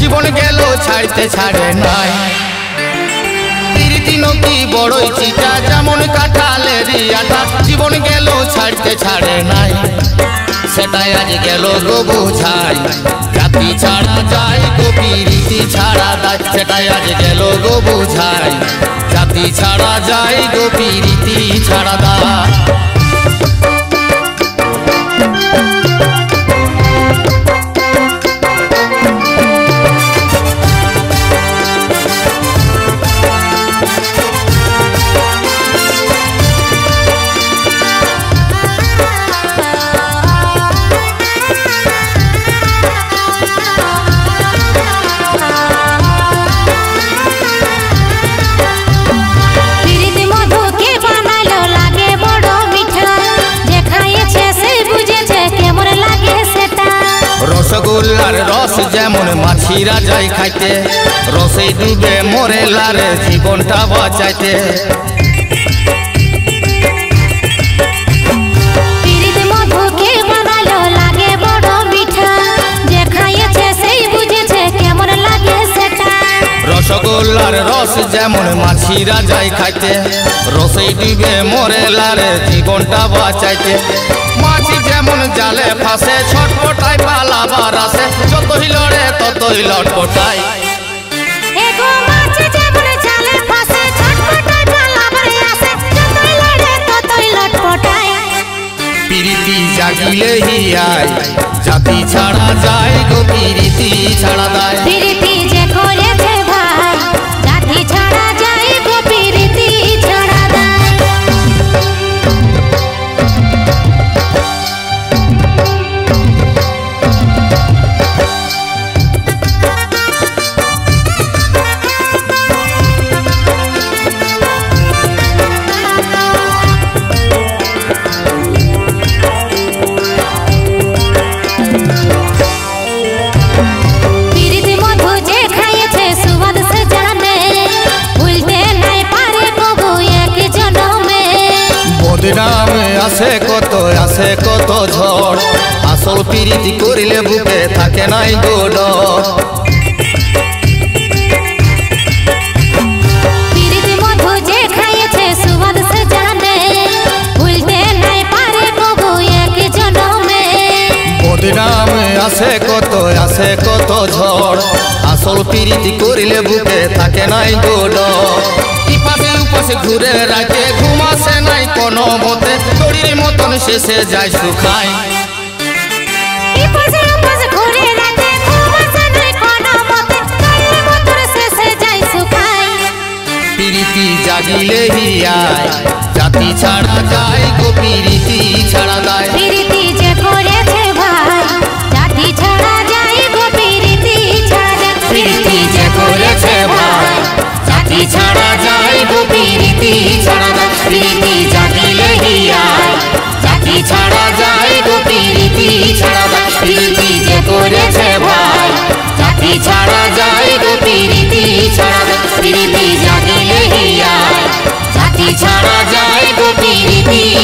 জীবন গেল ছাড়তে ছাড়ে নাই। নদী বড়ই চিটা, যেমন কাঁঠালের আটা জীবন গেল ছাড়তে ছাড়ে নাই। সেটাই আজ গেল গো বুঝাই, জাতি ছাড়া যায় গো রীতি ছাড়া দায় সেটাই আজ গেল গো বুঝাই, জাতি ছাড়া যায় গো রীতি ছাড়া দায় যেমন মাছিরা যায় খাইতে রসে ডুবে মরে লারে জীবনটা বাঁচাইতে। রসগোল্লার রস যেমন মাছিরা যায় খাইতে রসে ডুবে মরে লারে জীবনটা বাঁচাইতে। মাছি যেমন জালে ফাঁসে ছটপটায় পালাবার আসে যতই লড়ে ততই লটপটায় প্রীতি জাগিলে হিয়ায় জাতি ছাড়া যায় গো প্রীতি ছাড়া দায়। বদনামে আসে কত আসে কত ঝড়। আসল প্রীতি করিলে বুকে থাকে নাই গোড। বদনামে আসে কত আসে কত ঝড়। আসল প্রীতি করিলে বুকে থাকে নাই গোড। ইপাশে উপাশে ঘুরে রাতে ঘুমাসে নাই কোনো মতে দড়ির মতন শেষে যায় শুকায় প্রীতি জাগিলে হিয়ায় জাতি ছাড়া যায় গো প্রীতি ছাড়া দায় প্রীতি যে করেছে ছাড়া যায় গো প্রীতি ছাড়া প্রীতি জাগিলে হিয়া। জাতি ছাড়া যায় গো প্রীতি।